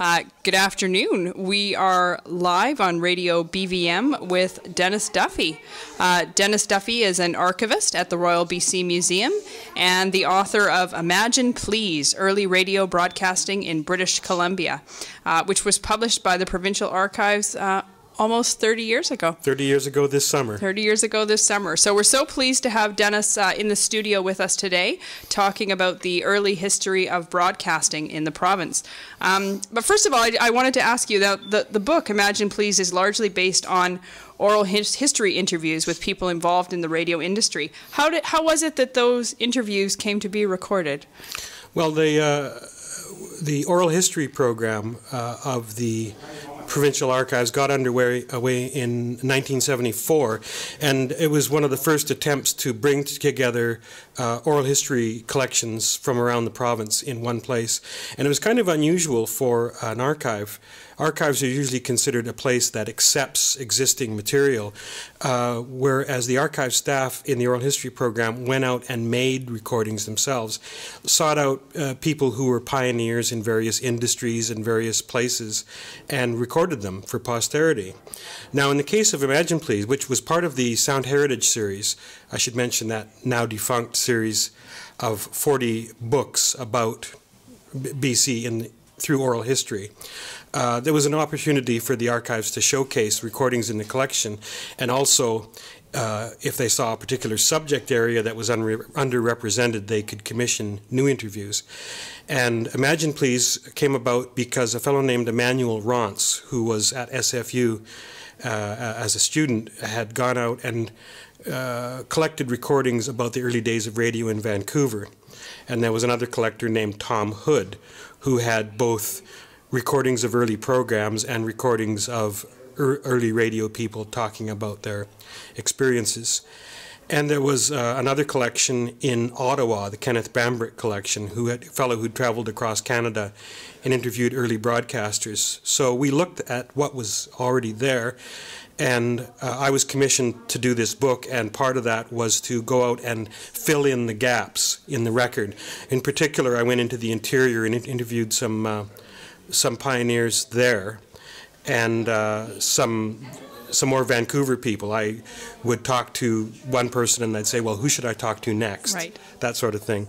Uh, good afternoon. We are live on Radio BVM with Dennis Duffy. Uh, Dennis Duffy is an archivist at the Royal BC Museum and the author of Imagine Please Early Radio Broadcasting in British Columbia, uh, which was published by the Provincial Archives uh, almost 30 years ago. 30 years ago this summer. 30 years ago this summer. So we're so pleased to have Dennis uh, in the studio with us today, talking about the early history of broadcasting in the province. Um, but first of all, I, I, wanted to ask you that the, the book, Imagine Please, is largely based on oral his history interviews with people involved in the radio industry. How, did, how was it that those interviews came to be recorded? Well, the, uh, the oral history program uh, of the Provincial Archives got underway away in 1974, and it was one of the first attempts to bring together uh, oral history collections from around the province in one place. And it was kind of unusual for an archive archives are usually considered a place that accepts existing material, uh, whereas the archive staff in the oral history program went out and made recordings themselves, sought out uh, people who were pioneers in various industries and various places, and recorded them for posterity. Now, in the case of Imagine Please, which was part of the Sound Heritage series, I should mention that now defunct series of 40 books about BC in through oral history. Uh, there was an opportunity for the archives to showcase recordings in the collection and also uh, if they saw a particular subject area that was underrepresented, they could commission new interviews. And Imagine Please came about because a fellow named Emmanuel Ronce, who was at SFU uh, as a student, had gone out and uh, collected recordings about the early days of radio in Vancouver. And there was another collector named Tom Hood, who had both recordings of early programs and recordings of er early radio people talking about their experiences. And there was uh, another collection in Ottawa, the Kenneth Bambrick collection, who had, a fellow who traveled across Canada and interviewed early broadcasters. So we looked at what was already there, and uh, I was commissioned to do this book, and part of that was to go out and fill in the gaps in the record. In particular, I went into the interior and interviewed some uh, some pioneers there, and uh, some some more Vancouver people. I would talk to one person and I'd say, well, who should I talk to next? Right. That sort of thing.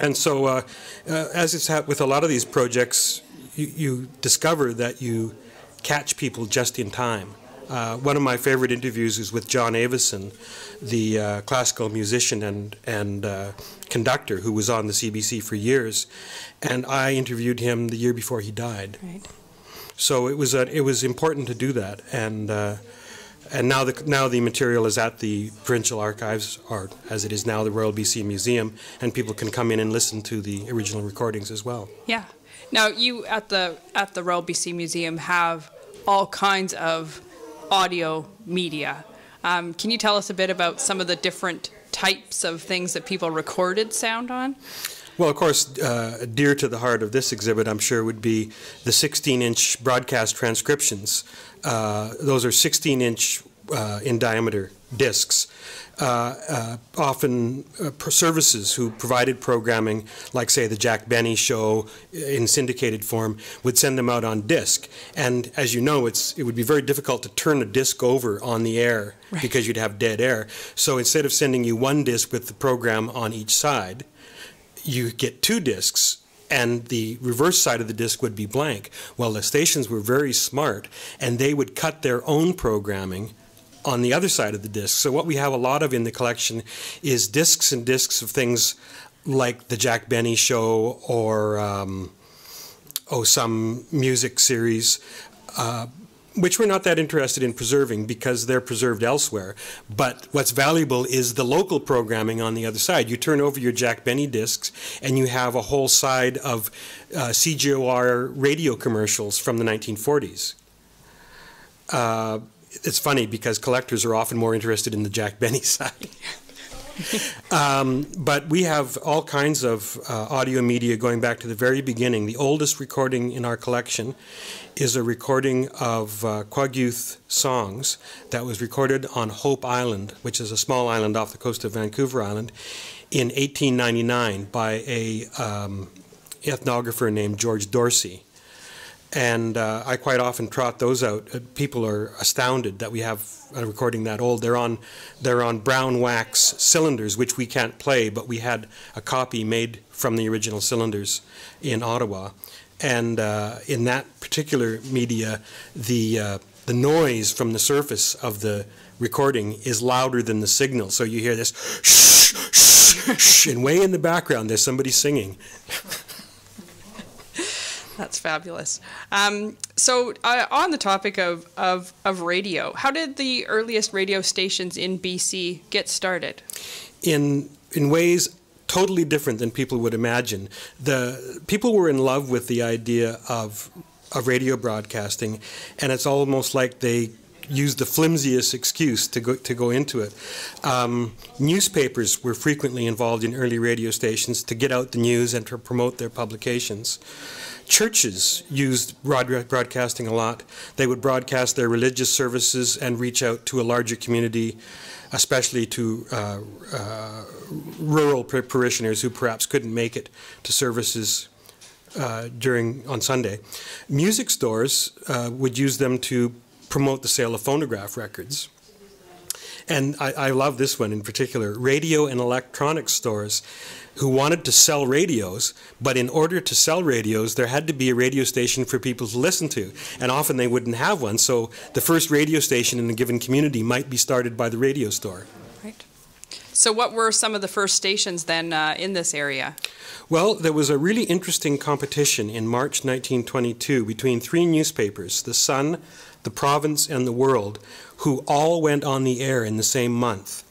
And so, uh, uh, as it's with a lot of these projects, you, you, discover that you catch people just in time. Uh, one of my favorite interviews is with John Avison, the uh, classical musician and, and uh, conductor who was on the CBC for years. And I interviewed him the year before he died. Right. So it was a, it was important to do that, and uh, and now the now the material is at the provincial archives, or as it is now, the Royal BC Museum, and people can come in and listen to the original recordings as well. Yeah. Now you at the at the Royal BC Museum have all kinds of audio media. Um, can you tell us a bit about some of the different types of things that people recorded sound on? Well, of course, uh, dear to the heart of this exhibit, I'm sure, would be the 16-inch broadcast transcriptions. Uh, those are 16-inch uh, in diameter discs. Uh, uh, often uh, services who provided programming, like say the Jack Benny show in syndicated form, would send them out on disc. And as you know, it's it would be very difficult to turn a disc over on the air right. because you'd have dead air. So instead of sending you one disc with the program on each side, you get two discs and the reverse side of the disc would be blank. Well, the stations were very smart, and they would cut their own programming on the other side of the disc. So what we have a lot of in the collection is discs and discs of things like the Jack Benny Show or um, oh some music series. Uh, which we're not that interested in preserving because they're preserved elsewhere. But what's valuable is the local programming on the other side. You turn over your Jack Benny discs and you have a whole side of uh, CJOR radio commercials from the 1940s. Uh, it's funny because collectors are often more interested in the Jack Benny side. um, but we have all kinds of uh, audio media going back to the very beginning. The oldest recording in our collection is a recording of uh, Kwagiulth songs that was recorded on Hope Island, which is a small island off the coast of Vancouver Island, in 1899 by a um, ethnographer named George Dorsey. And uh, I quite often trot those out. Uh, people are astounded that we have a recording that old. They're on, they're on brown wax cylinders, which we can't play, but we had a copy made from the original cylinders in Ottawa. And uh, in that particular media, the uh, the noise from the surface of the recording is louder than the signal. So you hear this shh, shh, shh, and way in the background there's somebody singing. That's fabulous. Um, so, uh, on the topic of, of, of radio, how did the earliest radio stations in BC get started? In, in ways totally different than people would imagine. The people were in love with the idea of of radio broadcasting, and it's almost like they used the flimsiest excuse to go to go into it. Um, newspapers were frequently involved in early radio stations to get out the news and to promote their publications. Churches used broad broadcasting a lot. They would broadcast their religious services and reach out to a larger community, especially to uh, uh, rural parishioners who perhaps couldn't make it to services uh, during on Sunday. Music stores uh, would use them to promote the sale of phonograph records. And I, I love this one in particular. Radio and electronics stores who wanted to sell radios, but in order to sell radios, there had to be a radio station for people to listen to. And often they wouldn't have one, so the first radio station in a given community might be started by the radio store. Right. So, what were some of the first stations then uh, in this area? Well, there was a really interesting competition in March 1922 between three newspapers, The Sun, The Province, and The World, who all went on the air in the same month.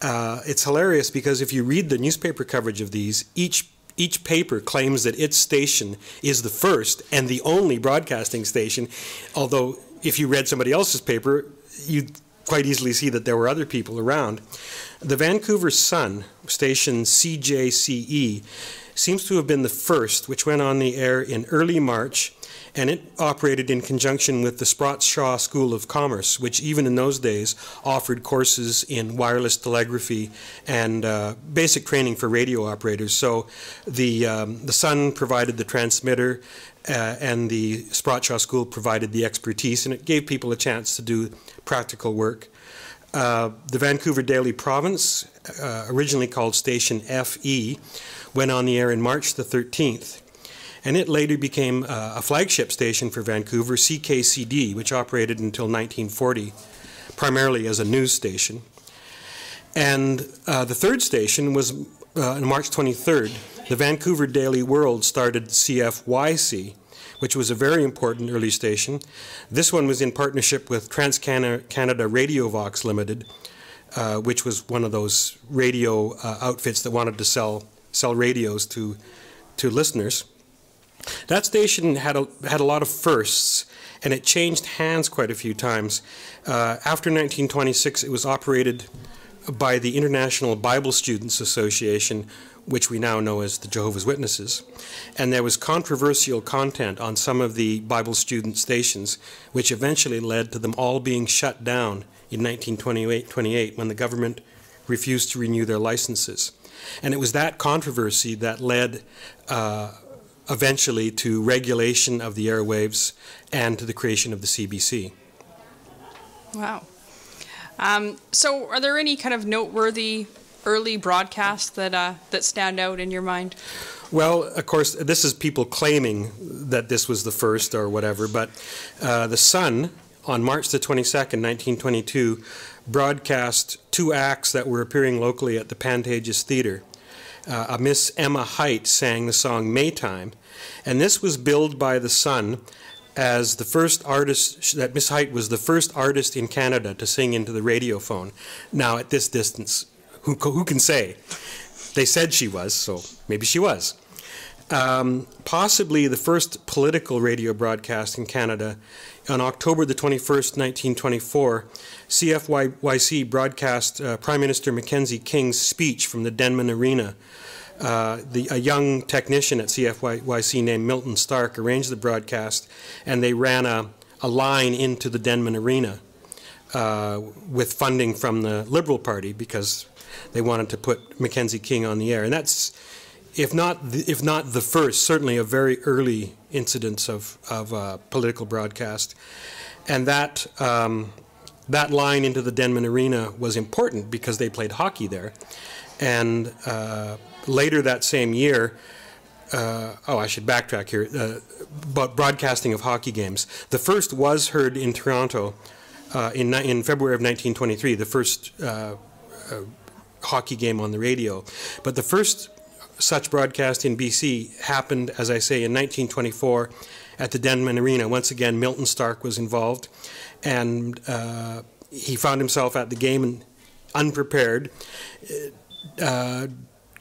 Uh, it's hilarious because if you read the newspaper coverage of these, each each paper claims that its station is the first and the only broadcasting station, although if you read somebody else's paper, you'd quite easily see that there were other people around. The Vancouver Sun, station CJCE, seems to have been the first, which went on the air in early March, and it operated in conjunction with the Sprott Shaw School of Commerce, which even in those days offered courses in wireless telegraphy and uh, basic training for radio operators. So the, um, the Sun provided the transmitter, uh, and the Sprott Shaw School provided the expertise, and it gave people a chance to do practical work. Uh, the Vancouver Daily Province, uh, originally called Station FE, went on the air in March the 13th. And it later became uh, a flagship station for Vancouver, CKCD, which operated until 1940, primarily as a news station. And uh, the third station was uh, on March 23rd. The Vancouver Daily World started CFYC, which was a very important early station. This one was in partnership with TransCanada Radio Vox Limited, uh, which was one of those radio uh, outfits that wanted to sell sell radios to to listeners. That station had a, had a lot of firsts, and it changed hands quite a few times. Uh, after 1926, it was operated by the International Bible Students Association, which we now know as the Jehovah's Witnesses. And there was controversial content on some of the Bible student stations, which eventually led to them all being shut down in 1928 when the government refused to renew their licenses. And it was that controversy that led uh, eventually to regulation of the airwaves and to the creation of the CBC. Wow. Um, so, are there any kind of noteworthy early broadcasts that uh, that stand out in your mind? Well, of course, this is people claiming that this was the first or whatever, but uh, the Sun on March the 22nd, 1922, broadcast two acts that were appearing locally at the Pantages Theatre. Uh, a Miss Emma Height sang the song Maytime, and this was billed by the Sun as the first artist, that Miss Height was the first artist in Canada to sing into the radiophone. Now, at this distance, who, who can say? They said she was, so maybe she was. Um, possibly the first political radio broadcast in Canada on October the 21st, 1924, CFYC broadcast uh, Prime Minister Mackenzie King's speech from the Denman Arena. Uh, the, a young technician at CFYC named Milton Stark arranged the broadcast, and they ran a, a line into the Denman Arena uh, with funding from the Liberal Party because they wanted to put Mackenzie King on the air. And that's if not the, if not the first, certainly a very early incidence of of uh, political broadcast, and that. Um, that line into the Denman Arena was important because they played hockey there. And uh, later that same year, uh, oh, I should backtrack here, uh, but broadcasting of hockey games. The first was heard in Toronto uh, in, in February of 1923, the first uh, hockey game on the radio. But the first such broadcast in BC happened, as I say, in 1924 at the Denman Arena. Once again, Milton Stark was involved, and uh, he found himself at the game unprepared. Uh,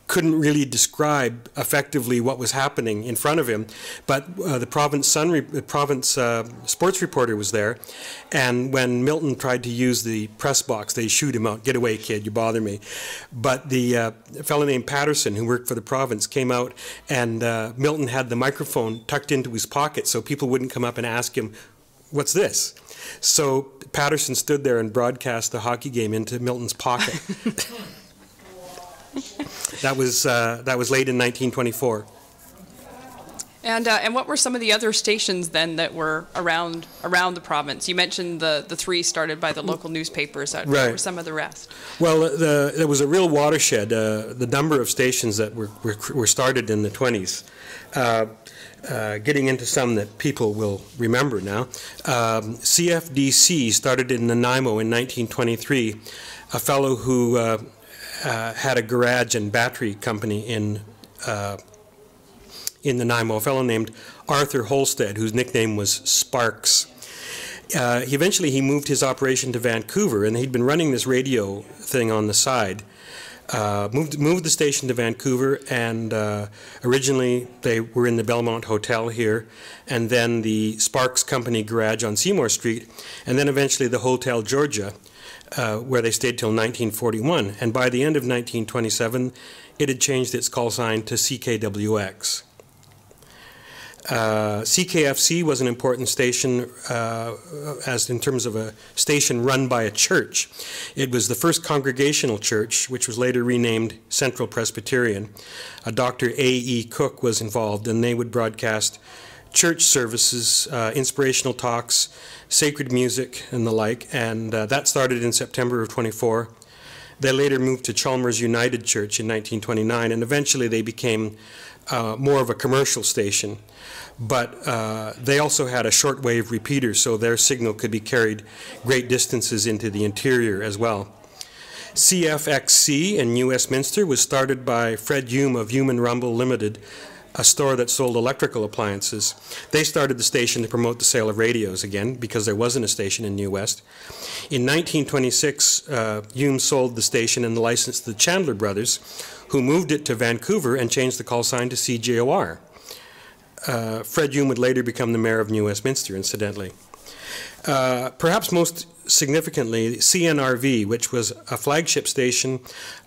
couldn't really describe effectively what was happening in front of him. But uh, the province Sun, the province uh, sports reporter was there, and when Milton tried to use the press box, they shoot him out. Get away, kid! You bother me. But the uh, fellow named Patterson, who worked for the province, came out, and uh, Milton had the microphone tucked into his pocket so people wouldn't come up and ask him, "What's this?" So Patterson stood there and broadcast the hockey game into Milton's pocket. that was uh, that was late in 1924. And uh, and what were some of the other stations then that were around around the province? You mentioned the the three started by the local newspapers. What right. were some of the rest? Well, the, there was a real watershed. Uh, the number of stations that were were, were started in the 20s. Uh, uh, getting into some that people will remember now. Um, CFDC started in Nanaimo in 1923. A fellow who uh, had a garage and battery company in uh, in Nanaimo, a fellow named Arthur Holstead, whose nickname was Sparks. Uh, eventually, he moved his operation to Vancouver, and he'd been running this radio thing on the side. Uh, moved moved the station to Vancouver, and uh, originally they were in the Belmont Hotel here, and then the Sparks Company garage on Seymour Street, and then eventually the Hotel Georgia, uh, where they stayed till 1941. And by the end of 1927, it had changed its call sign to CKWX. Uh, CKFC was an important station uh, as in terms of a station run by a church. It was the first congregational church, which was later renamed Central Presbyterian. A Dr. A. E. Cook was involved, and they would broadcast church services, uh, inspirational talks, sacred music, and the like. And uh, that started in September of 24. They later moved to Chalmers United Church in 1929, and eventually they became uh, more of a commercial station. But uh, they also had a shortwave repeater, so their signal could be carried great distances into the interior as well. CFXC in New Westminster was started by Fred Hume of Hume and Rumble Limited, a store that sold electrical appliances. They started the station to promote the sale of radios again because there wasn't a station in New West. In 1926, uh, Hume sold the station and the license to the Chandler brothers, who moved it to Vancouver and changed the call sign to CJOR. Uh, Fred Hume would later become the mayor of New Westminster, incidentally. Uh, perhaps most significantly, CNRV, which was a flagship station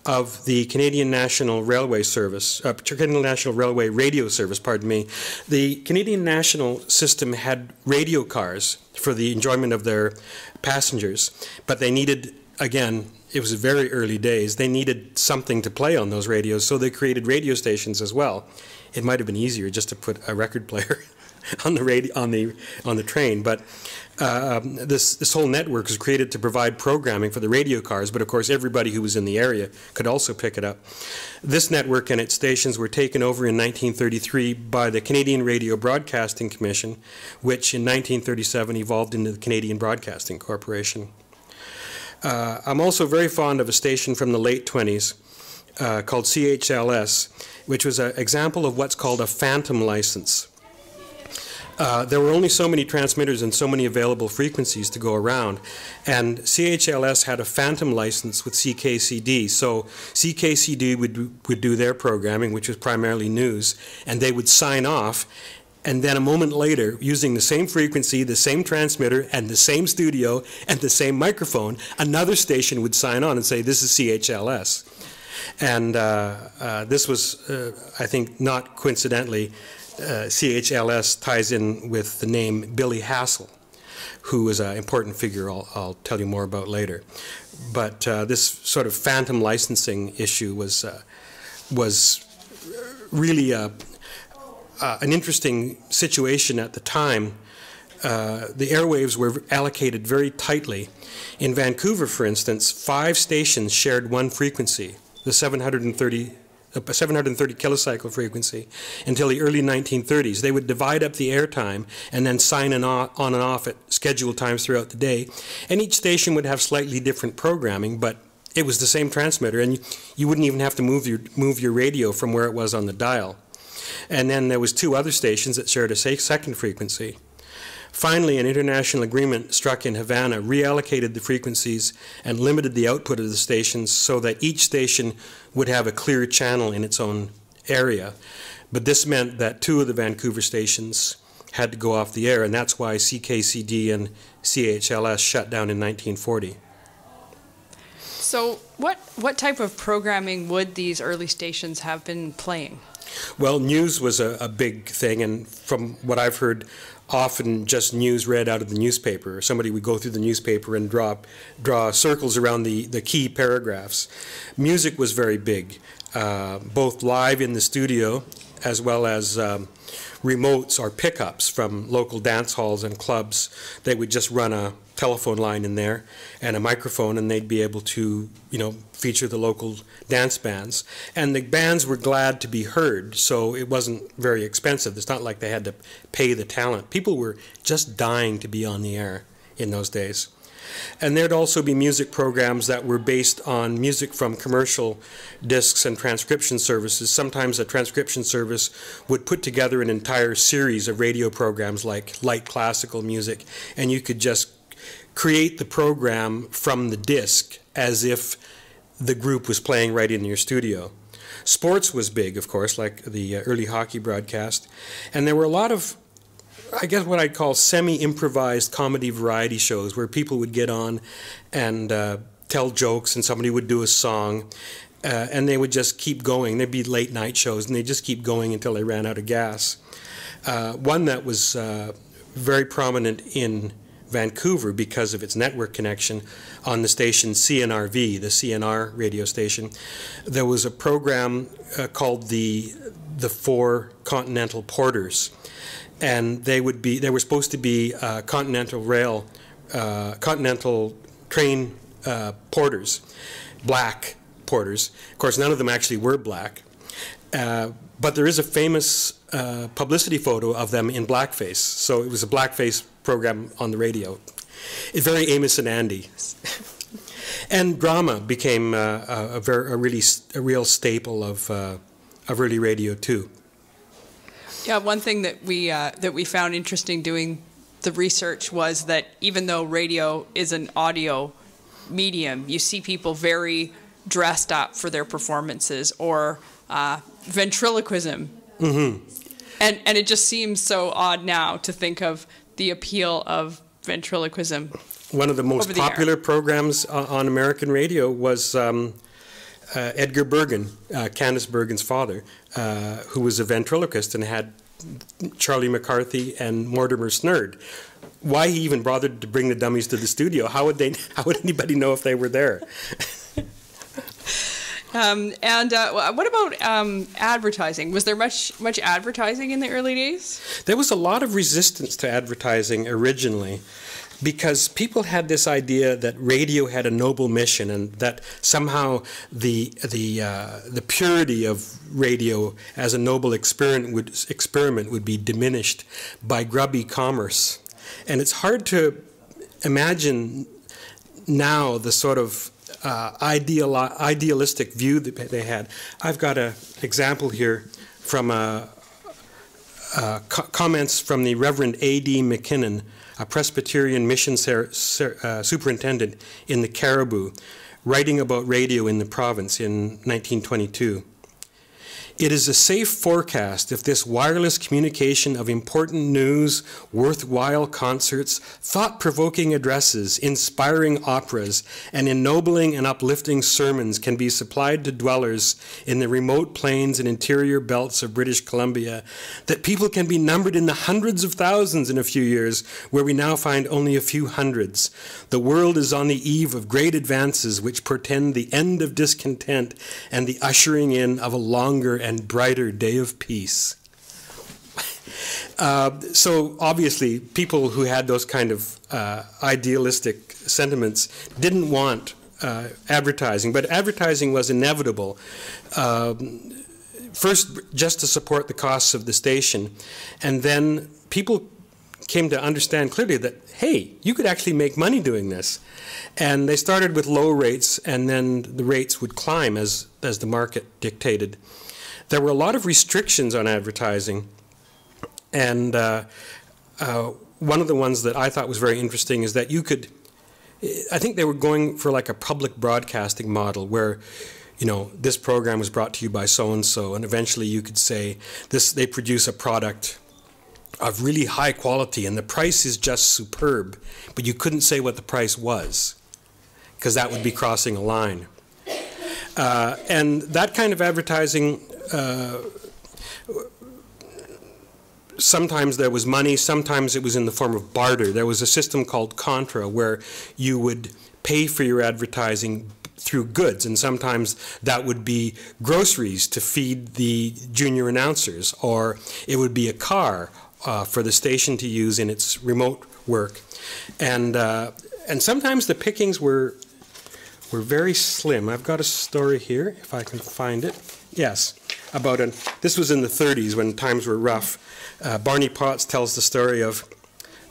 of the Canadian National Railway Service, uh, Canadian National Railway Radio Service, pardon me. The Canadian National system had radio cars for the enjoyment of their passengers, but they needed, again, it was very early days, they needed something to play on those radios, so they created radio stations as well. It might have been easier just to put a record player on the radio, on the on the train, but um, this this whole network was created to provide programming for the radio cars. But of course, everybody who was in the area could also pick it up. This network and its stations were taken over in 1933 by the Canadian Radio Broadcasting Commission, which in 1937 evolved into the Canadian Broadcasting Corporation. Uh, I'm also very fond of a station from the late 20s uh, called CHLS, which was an example of what's called a phantom license. Uh, there were only so many transmitters and so many available frequencies to go around. And CHLS had a phantom license with CKCD. So CKCD would, would do their programming, which was primarily news, and they would sign off. And then a moment later, using the same frequency, the same transmitter, and the same studio, and the same microphone, another station would sign on and say, This is CHLS. And uh, uh, this was, uh, I think, not coincidentally, uh, CHLS ties in with the name Billy Hassel, who is an important figure I'll, I'll, tell you more about later. But uh, this sort of phantom licensing issue was, uh, was really a, an interesting situation at the time. Uh, the airwaves were allocated very tightly. In Vancouver, for instance, five stations shared one frequency, the 730 a 730 kilocycle frequency until the early 1930s. They would divide up the airtime and then sign on and off at scheduled times throughout the day. And each station would have slightly different programming, but it was the same transmitter, and you, you wouldn't even have to move your, move your radio from where it was on the dial. And then there was two other stations that shared a second frequency. Finally, an international agreement struck in Havana reallocated the frequencies and limited the output of the stations so that each station would have a clear channel in its own area. But this meant that two of the Vancouver stations had to go off the air, and that's why CKCD and CHLS shut down in 1940. So, what, what type of programming would these early stations have been playing? Well, news was a, a big thing, and from what I've heard, often just news read out of the newspaper. Somebody would go through the newspaper and draw, draw circles around the, the key paragraphs. Music was very big, uh, both live in the studio as well as um, remotes or pickups from local dance halls and clubs. They would just run a telephone line in there and a microphone, and they'd be able to, you know, feature the local dance bands. And the bands were glad to be heard, so it wasn't very expensive. It's not like they had to pay the talent. People were just dying to be on the air in those days. And there'd also be music programs that were based on music from commercial discs and transcription services. Sometimes a transcription service would put together an entire series of radio programs like light classical music, and you could just create the program from the disc as if the group was playing right in your studio. Sports was big, of course, like the uh, early hockey broadcast. And there were a lot of I guess what I'd call semi-improvised comedy variety shows where people would get on and uh, tell jokes and somebody would do a song uh, and they would just keep going. There'd be late night shows and they'd just keep going until they ran out of gas. Uh, one that was uh, very prominent in Vancouver because of its network connection on the station CNRV, the CNR radio station. There was a program uh, called the the Four Continental Porters, and they would be they were supposed to be uh, Continental Rail, uh, Continental train uh, porters, black porters. Of course, none of them actually were black, uh, but there is a famous uh, publicity photo of them in blackface. So it was a blackface program on the radio. It's very Amos and Andy. and drama became uh, a, a, very, a really a real staple of of early radio too. Yeah, one thing that we uh, that we found interesting doing the research was that even though radio is an audio medium, you see people very dressed up for their performances or uh, ventriloquism. Mm-hmm. And and it just seems so odd now to think of the appeal of ventriloquism. One of the most popular programs on American radio was. Um, uh, Edgar Bergen, uh, Candice Bergen's father, uh, who was a ventriloquist and had Charlie McCarthy and Mortimer Snerd. Why he even bothered to bring the dummies to the studio? How would they? How would anybody know if they were there? Um, and uh, what about um, advertising? Was there much much advertising in the early days? There was a lot of resistance to advertising originally because people had this idea that radio had a noble mission and that somehow the the uh, the purity of radio as a noble experiment would experiment would be diminished by grubby commerce, and it's hard to imagine now the sort of uh, ideal, idealistic view that they had. I've got an example here from uh, uh, co comments from the Reverend A.D. McKinnon, a Presbyterian mission uh, superintendent in the Cariboo, writing about radio in the province in 1922. It is a safe forecast if this wireless communication of important news, worthwhile concerts, thought provoking addresses, inspiring operas, and ennobling and uplifting sermons can be supplied to dwellers in the remote plains and interior belts of British Columbia, that people can be numbered in the hundreds of thousands in a few years, where we now find only a few hundreds. The world is on the eve of great advances which portend the end of discontent and the ushering in of a longer and brighter day of peace. Uh, so obviously, people who had those kind of uh, idealistic sentiments didn't want uh, advertising, but advertising was inevitable. Um, first, just to support the costs of the station, and then people came to understand clearly that hey, you could actually make money doing this. And they started with low rates, and then the rates would climb as as the market dictated. There were a lot of restrictions on advertising. And uh, uh, one of the ones that I thought was very interesting is that you could, I think they were going for like a public broadcasting model where, you know, this program was brought to you by so and so, and eventually you could say this. They produce a product of really high quality, and the price is just superb, but you couldn't say what the price was because that would be crossing a line. Uh, and that kind of advertising sometimes there was money, sometimes it was in the form of barter. There was a system called Contra where you would pay for your advertising through goods, and sometimes that would be groceries to feed the junior announcers, or it would be a car uh, for the station to use in its remote work. And, uh, and sometimes the pickings were, were very slim. I've got a story here, if I can find it. Yes, about this was in the 30s when times were rough. Uh, Barney Potts tells the story of,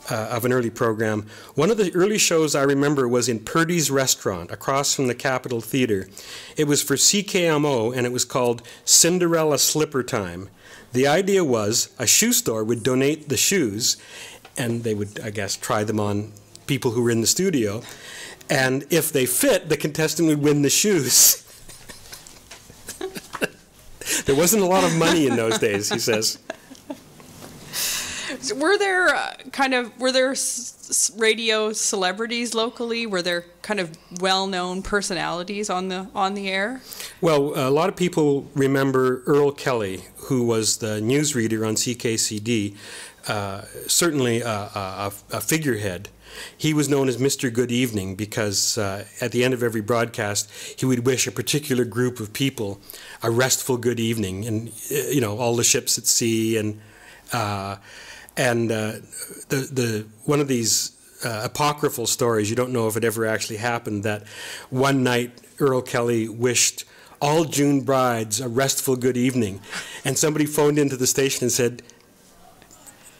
uh, of an early program. One of the early shows I remember was in Purdy's Restaurant across from the Capitol Theater. It was for CKMO and it was called Cinderella Slipper Time. The idea was a shoe store would donate the shoes and they would, I guess, try them on people who were in the studio. And if they fit, the contestant would win the shoes. there wasn't a lot of money in those days, he says. Were there uh, kind of were there radio celebrities locally? Were there kind of well-known personalities on the on the air? Well, a lot of people remember Earle Kelly, who was the newsreader on CKCD. Uh, certainly a, a, a, figurehead. He was known as Mr. Good Evening because uh, at the end of every broadcast, he would wish a particular group of people a restful good evening, and uh, you know all the ships at sea and. Uh, and uh, the the one of these uh, apocryphal stories, you don't know if it ever actually happened, that one night Earle Kelly wished all June brides a restful good evening, and somebody phoned into the station and said.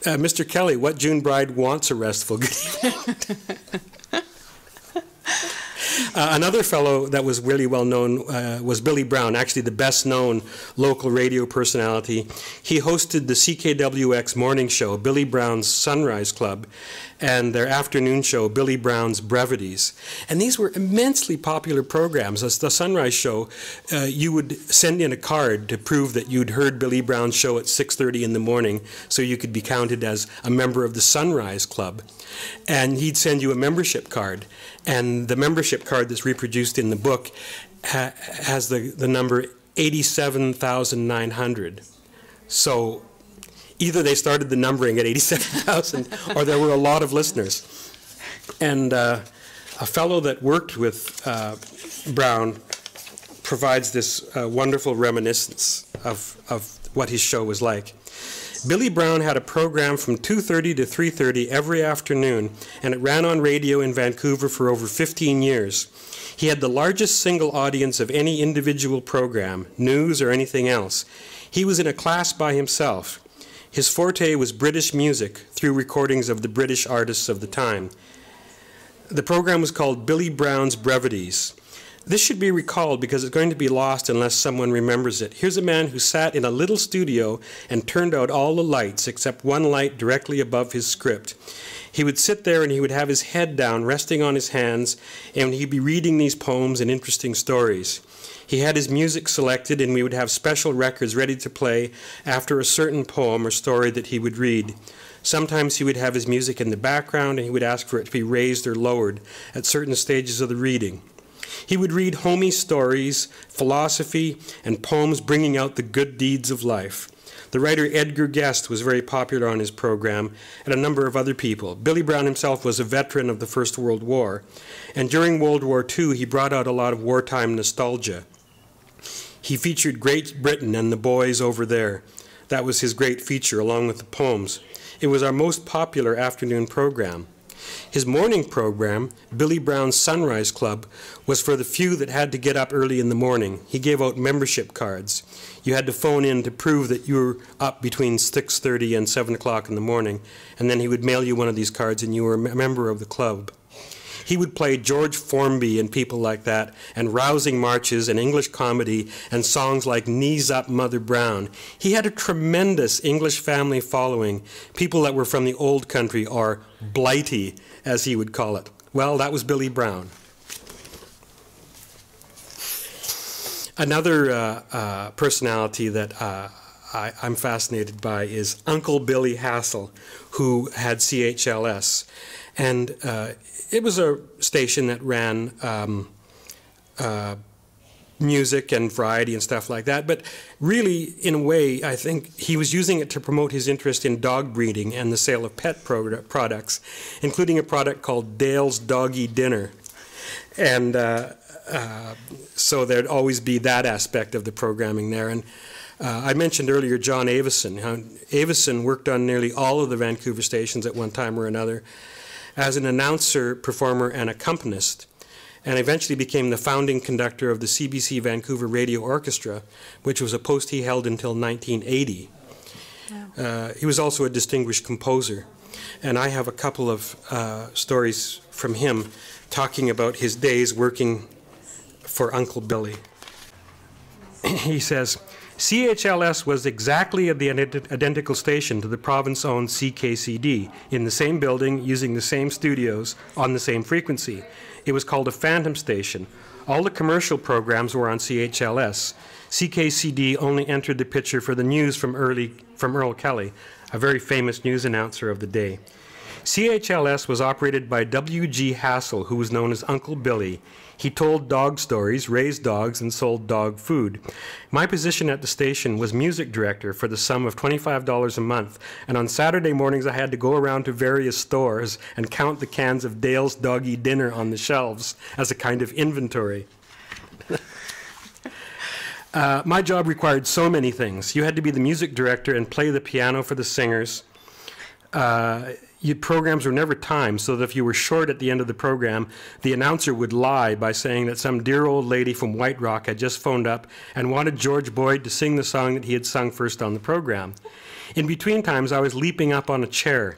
Uh, Mr. Kelly, what June bride wants a restful good evening? Uh, another fellow that was really well known uh, was Billy Brown, actually the best known local radio personality. He hosted the CKWX morning show, Billy Brown's Sunrise Club, and their afternoon show, Billy Brown's Brevities. And these were immensely popular programs. As the Sunrise Show, uh, you would send in a card to prove that you'd heard Billy Brown's show at 6.30 in the morning so you could be counted as a member of the Sunrise Club. And he'd send you a membership card. And the membership card that's reproduced in the book ha has the, the number 87,900. So either they started the numbering at 87,000 or there were a lot of listeners. And uh, a fellow that worked with uh, Brown provides this uh, wonderful reminiscence of, of what his show was like. Billy Brown had a program from 2:30 to 3:30 every afternoon, and it ran on radio in Vancouver for over 15 years. He had the largest single audience of any individual program, news or anything else. He was in a class by himself. His forte was British music through recordings of the British artists of the time. The program was called Billy Brown's Brevities. This should be recalled because it's going to be lost unless someone remembers it. Here's a man who sat in a little studio and turned out all the lights except one light directly above his script. He would sit there and he would have his head down, resting on his hands, and he'd be reading these poems and interesting stories. He had his music selected, and we would have special records ready to play after a certain poem or story that he would read. Sometimes he would have his music in the background, and he would ask for it to be raised or lowered at certain stages of the reading. He would read homey stories, philosophy, and poems bringing out the good deeds of life. The writer Edgar Guest was very popular on his program, and a number of other people. Billy Brown himself was a veteran of the First World War, and during World War II, he brought out a lot of wartime nostalgia. He featured Great Britain and the boys over there. That was his great feature, along with the poems. It was our most popular afternoon program. His morning program, Billy Brown's Sunrise Club, was for the few that had to get up early in the morning. He gave out membership cards. You had to phone in to prove that you were up between 6:30 and 7 o'clock in the morning, and then he would mail you one of these cards and you were a member of the club. He would play George Formby and people like that, and rousing marches and English comedy and songs like Knees Up, Mother Brown. He had a tremendous English family following, people that were from the old country, or blighty, as he would call it. Well, that was Billy Brown. Another uh, uh, personality that uh, I, am fascinated by is Uncle Billy Hassel, who had CHLS. And uh, it was a station that ran um, uh, music and variety and stuff like that. But really, in a way, I think he was using it to promote his interest in dog breeding and the sale of pet pro products, including a product called Dale's Doggy Dinner. And uh, uh, so there'd always be that aspect of the programming there. And uh, I mentioned earlier John Avison. Avison worked on nearly all of the Vancouver stations at one time or another as an announcer, performer, and accompanist, and eventually became the founding conductor of the CBC Vancouver Radio Orchestra, which was a post he held until 1980. Uh, he was also a distinguished composer, and I have a couple of uh, stories from him talking about his days working for Uncle Billy. he says, CHLS was exactly of the identical station to the province owned CKCD, in the same building, using the same studios, on the same frequency. It was called a phantom station. All the commercial programs were on CHLS. CKCD only entered the picture for the news from, early, from Earle Kelly, a very famous news announcer of the day. CHLS was operated by W.G. Hassel, who was known as Uncle Billy. He told dog stories, raised dogs, and sold dog food. My position at the station was music director for the sum of $25 a month, and on Saturday mornings I had to go around to various stores and count the cans of Dale's Doggy Dinner on the shelves as a kind of inventory. uh, my job required so many things. You had to be the music director and play the piano for the singers. Uh, you, programs were never timed, so that if you were short at the end of the program, the announcer would lie by saying that some dear old lady from White Rock had just phoned up and wanted George Boyd to sing the song that he had sung first on the program. In between times, I was leaping up on a chair.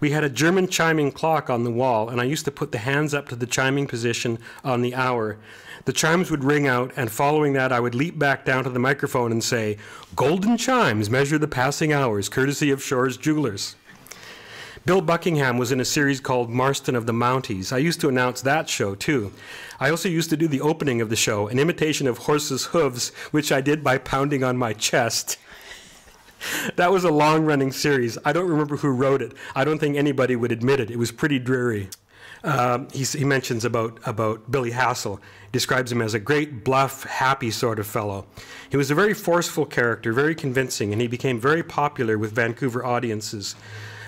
We had a German chiming clock on the wall, and I used to put the hands up to the chiming position on the hour. The chimes would ring out, and following that, I would leap back down to the microphone and say, Golden chimes measure the passing hours, courtesy of Shore's Jewelers. Bill Buckingham was in a series called Marston of the Mounties. I used to announce that show too. I also used to do the opening of the show, an imitation of horses' hooves, which I did by pounding on my chest. that was a long running series. I don't remember who wrote it. I don't think anybody would admit it. It was pretty dreary. Um, he mentions about, about Billy Hassel, describes him as a great, bluff, happy sort of fellow. He was a very forceful character, very convincing, and he became very popular with Vancouver audiences.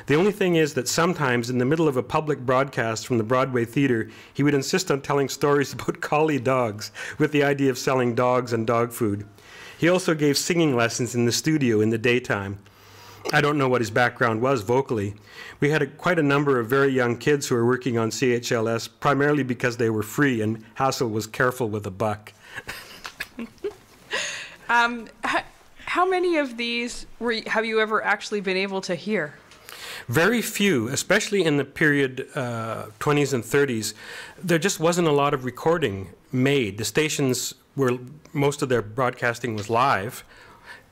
The only thing is that sometimes, in the middle of a public broadcast from the Broadway Theater, he would insist on telling stories about collie dogs with the idea of selling dogs and dog food. He also gave singing lessons in the studio in the daytime. I don't know what his background was vocally. We had a, quite a number of very young kids who were working on CHLS primarily because they were free and Hassel was careful with a buck. um, how many of these were, have you ever actually been able to hear? Very few, especially in the period uh, 20s and 30s, there just wasn't a lot of recording made. The stations were, most of their broadcasting was live,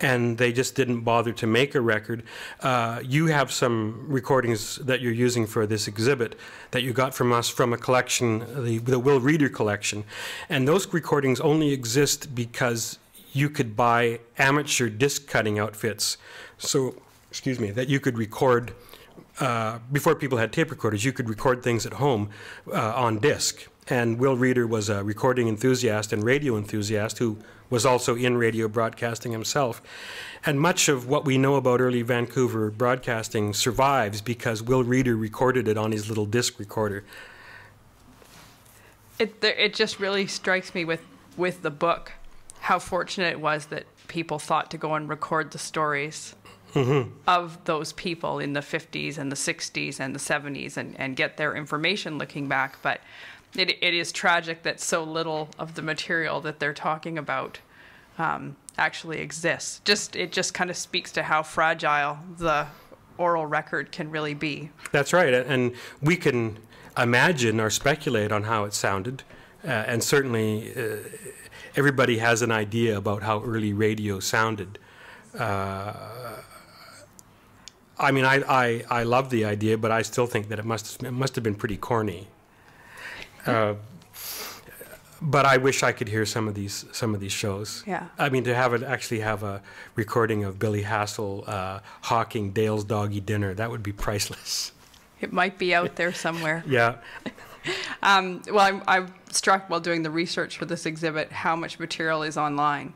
and they just didn't bother to make a record. Uh, you have some recordings that you're using for this exhibit that you got from us from a collection, the, the Will Reader collection. And those recordings only exist because you could buy amateur disc cutting outfits. So, excuse me, that you could record uh, before people had tape recorders, you could record things at home uh, on disc. And Will Reader was a recording enthusiast and radio enthusiast who was also in radio broadcasting himself. And much of what we know about early Vancouver broadcasting survives because Will Reader recorded it on his little disc recorder. It, it just really strikes me with, with the book how fortunate it was that people thought to go and record the stories Mm-hmm. of those people in the 50s and the 60s and the 70s and, and get their information looking back. But it, it is tragic that so little of the material that they're talking about um, actually exists. Just It just kind of speaks to how fragile the oral record can really be. That's right, and we can imagine or speculate on how it sounded, uh, and certainly uh, everybody has an idea about how early radio sounded. Uh, I mean, I, I, I love the idea, but I still think that it must it must have been pretty corny. Uh, but I wish I could hear some of these some of these shows. Yeah. I mean, to have it actually have a recording of Billy Hassel uh, hawking Dale's doggy dinner that would be priceless. It might be out there somewhere. Yeah. Um, well, I'm, I'm struck while doing the research for this exhibit how much material is online.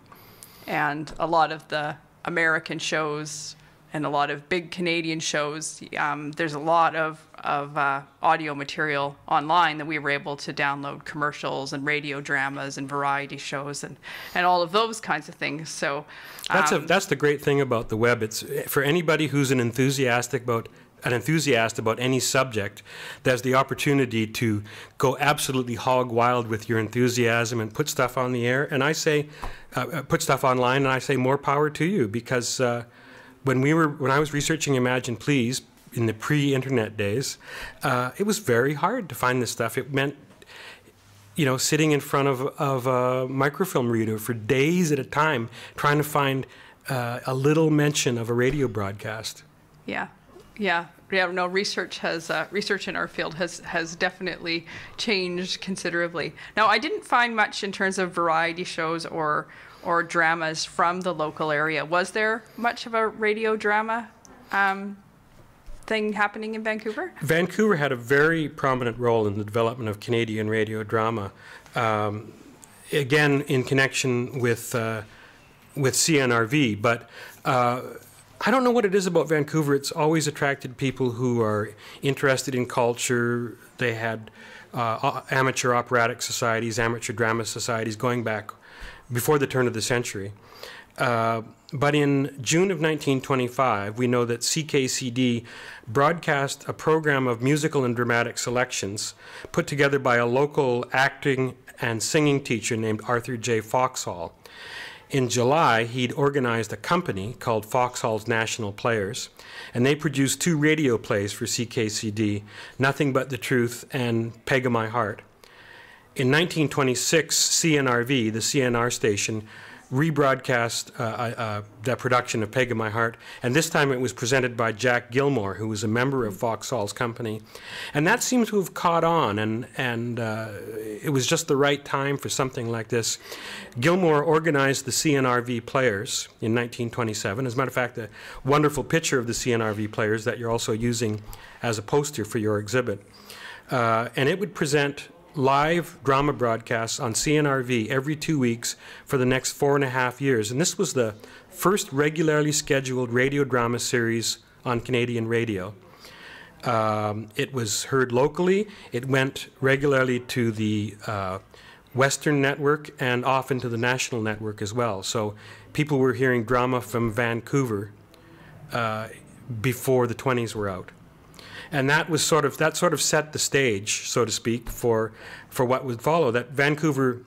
And a lot of the American shows and a lot of big Canadian shows, um, there's a lot of, of uh, audio material online that we were able to download commercials and radio dramas and variety shows and, and all of those kinds of things. So That's a um, that's the great thing about the web. It's for anybody who's an enthusiastic about an enthusiast about any subject. There's the opportunity to go absolutely hog wild with your enthusiasm and put stuff on the air. And I say, uh, uh, put stuff online, and I say more power to you because uh, when we were when I was researching Imagine Please in the pre-internet days, uh, it was very hard to find this stuff. It meant you know, sitting in front of, of a microfilm reader for days at a time, trying to find uh, a little mention of a radio broadcast. Yeah, yeah, yeah. No, research has uh, research in our field has has definitely changed considerably. Now, I didn't find much in terms of variety shows or or dramas from the local area. Was there much of a radio drama um, thing happening in Vancouver? Vancouver had a very prominent role in the development of Canadian radio drama. Um, again, in connection with uh, with CNRV, but. Uh, I don't know what it is about Vancouver. It's always attracted people who are interested in culture. They had uh, amateur operatic societies, amateur drama societies going back before the turn of the century. Uh, but in June of 1925, we know that CKCD broadcast a program of musical and dramatic selections put together by a local acting and singing teacher named Arthur J. Foxhall. In July, he'd organized a company called Foxhall's National Players, and they produced two radio plays for CKCD Nothing But the Truth and Peg of My Heart. In 1926, CNRV, the CNR station, rebroadcast uh, uh, the production of Peg of My Heart, and this time it was presented by Jack Gilmore, who was a member of Foxhall's company. And that seems to have caught on, and, and uh, it was just the right time for something like this. Gilmore organized the CNRV players in 1927. As a matter of fact, a wonderful picture of the CNRV players that you're also using as a poster for your exhibit. Uh, and it would present live drama broadcasts on CNRV every two weeks for the next four and a half years. And this was the first regularly scheduled radio drama series on Canadian radio. Um, it was heard locally. It went regularly to the uh, Western network and often to the national network as well. So people were hearing drama from Vancouver uh, before the 20s were out and that was sort of that sort of set the stage, so to speak, for for what would follow. That Vancouver,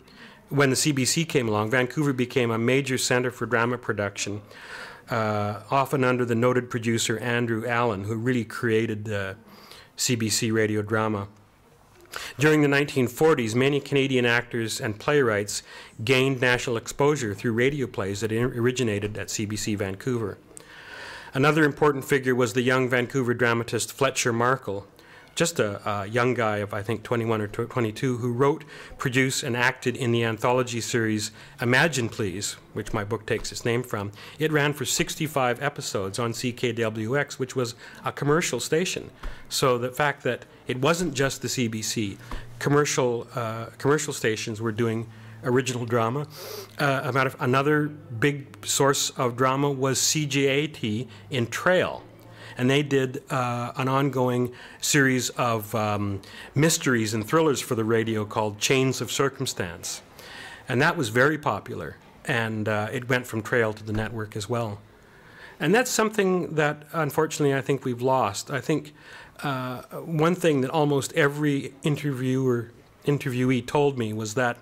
when the CBC came along, Vancouver became a major center for drama production, uh, often under the noted producer Andrew Allan, who really created the CBC radio drama. During the 1940s, many Canadian actors and playwrights gained national exposure through radio plays that originated at CBC Vancouver. Another important figure was the young Vancouver dramatist Fletcher Markle, just a, a, young guy of, I think, 21 or 22, who wrote, produced, and acted in the anthology series Imagine Please, which my book takes its name from. It ran for 65 episodes on CKWX, which was a commercial station. So the fact that it wasn't just the CBC, commercial, uh, commercial stations were doing original drama. Uh, a, another big source of drama was CJAT in Trail. And they did uh, an ongoing series of um, mysteries and thrillers for the radio called Chains of Circumstance. And that was very popular. and uh, it went from trail to the network as well. And that's something that unfortunately I think we've lost. I think uh, one thing that almost every interviewer interviewee told me was that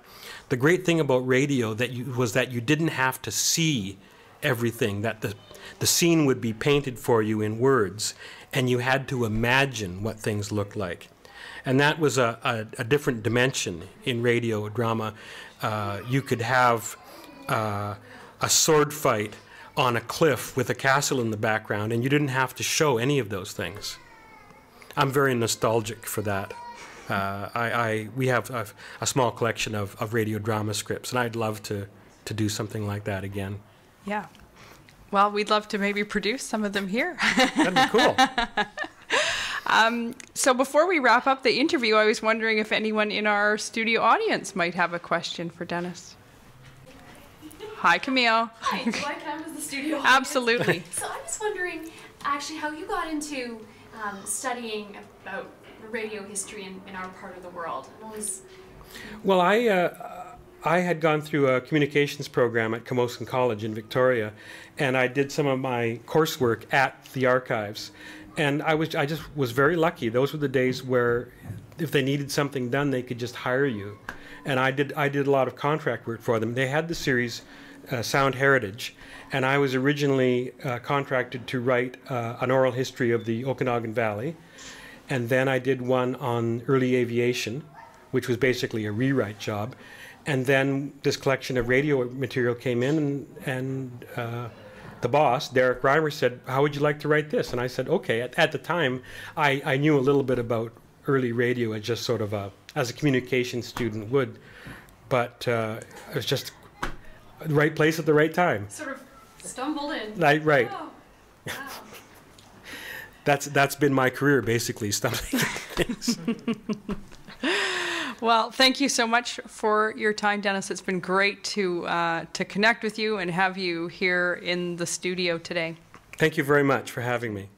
the great thing about radio that you, was that you didn't have to see everything that the the scene would be painted for you in words and you had to imagine what things looked like. And that was a, a, a different dimension in radio drama. Uh, you could have uh, a sword fight on a cliff with a castle in the background and you didn't have to show any of those things. I'm very nostalgic for that uh, I, I, we have a, a, small collection of, of radio drama scripts, and I'd love to, to do something like that again. Yeah. Well, we'd love to maybe produce some of them here. That'd be cool. um, so before we wrap up the interview, I was wondering if anyone in our studio audience might have a question for Dennis. Hi, Camille. Hi, do I come as the studio audience? Absolutely. so I was wondering, actually, how you got into um, studying about radio history in, in our part of the world. Well, I uh, I had gone through a communications program at Camosun College in Victoria, and I did some of my coursework at the archives. And I was I just was very lucky. Those were the days where, if they needed something done, they could just hire you. And I did I did a lot of contract work for them. They had the series uh, Sound Heritage, and I was originally uh, contracted to write uh, an oral history of the Okanagan Valley and then I did one on early aviation, which was basically a rewrite job. And then this collection of radio material came in, and, and uh, the boss, Derek Reimer, said, How would you like to write this? And I said, Okay. At, at the time, I, I knew a little bit about early radio as just sort of a, as a communication student would, but uh, it was just the right place at the right time. Sort of stumbled in. I, right. Oh, wow that's that's been my career basically stumbling things. well, thank you so much for your time, Dennis. It's been great to uh, to connect with you and have you here in the studio today. Thank you very much for having me.